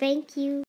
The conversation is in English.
Thank you.